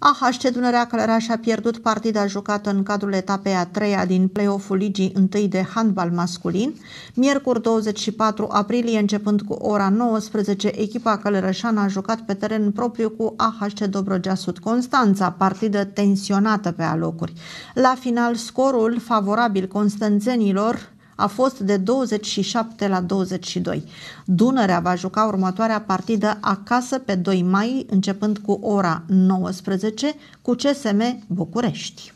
AHC Dunărea Călăraș a pierdut partida jucată în cadrul etapei a treia din play-off-ul Ligii 1 de handbal masculin. Miercuri 24 aprilie, începând cu ora 19, echipa călărășană a jucat pe teren propriu cu AHC Dobrogea Sud Constanța, partidă tensionată pe alocuri. La final, scorul favorabil constanțenilor a fost de 27 la 22. Dunărea va juca următoarea partidă acasă pe 2 mai, începând cu ora 19, cu CSM București.